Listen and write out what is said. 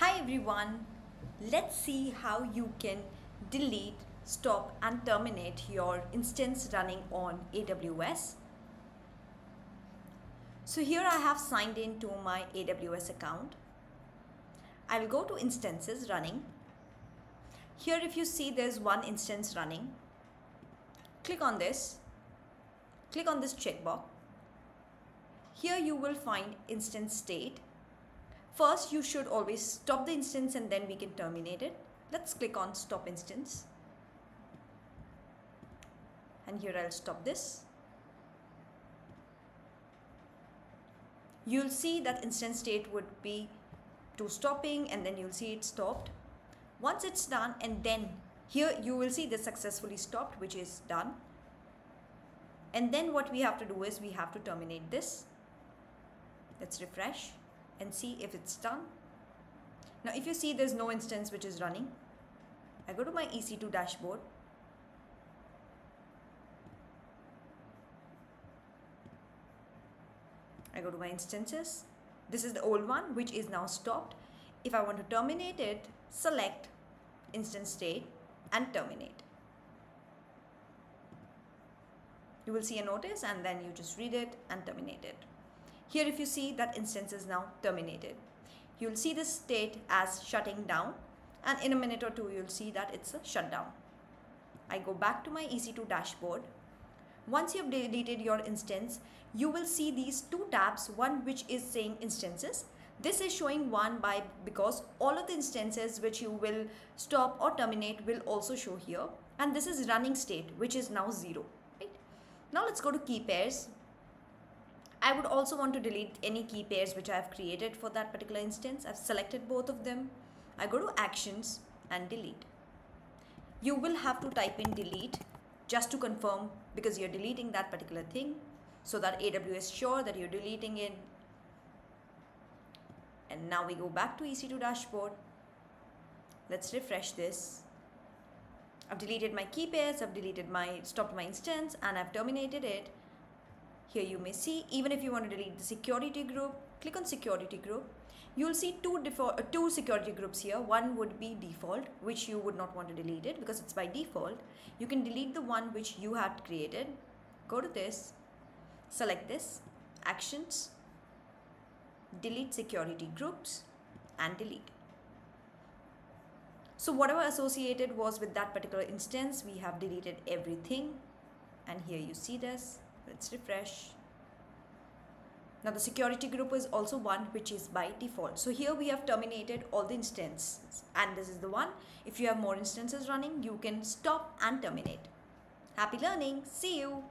Hi everyone, let's see how you can delete, stop and terminate your instance running on AWS. So here I have signed in to my AWS account. I will go to instances running. Here if you see there's one instance running, click on this, click on this checkbox. Here you will find instance state First, you should always stop the instance and then we can terminate it. Let's click on stop instance. And here I'll stop this. You'll see that instance state would be to stopping and then you'll see it stopped. Once it's done and then here you will see this successfully stopped which is done. And then what we have to do is we have to terminate this. Let's refresh and see if it's done. Now if you see there's no instance which is running, I go to my EC2 dashboard. I go to my instances. This is the old one which is now stopped. If I want to terminate it, select instance state and terminate. You will see a notice and then you just read it and terminate it. Here if you see that instance is now terminated. You'll see this state as shutting down and in a minute or two you'll see that it's a shutdown. I go back to my EC2 dashboard. Once you've deleted your instance, you will see these two tabs, one which is saying instances. This is showing one by because all of the instances which you will stop or terminate will also show here. And this is running state, which is now zero. Right? Now let's go to key pairs. I would also want to delete any key pairs which I have created for that particular instance. I've selected both of them. I go to actions and delete. You will have to type in delete just to confirm because you're deleting that particular thing so that AWS is sure that you're deleting it. And now we go back to EC2 dashboard. Let's refresh this. I've deleted my key pairs, I've deleted my, stopped my instance and I've terminated it here you may see, even if you want to delete the security group, click on security group. You'll see two, default, uh, two security groups here. One would be default, which you would not want to delete it because it's by default. You can delete the one which you had created. Go to this, select this, actions, delete security groups and delete. So whatever associated was with that particular instance, we have deleted everything. And here you see this let's refresh. Now the security group is also one which is by default. So here we have terminated all the instances. And this is the one. If you have more instances running you can stop and terminate. Happy learning. See you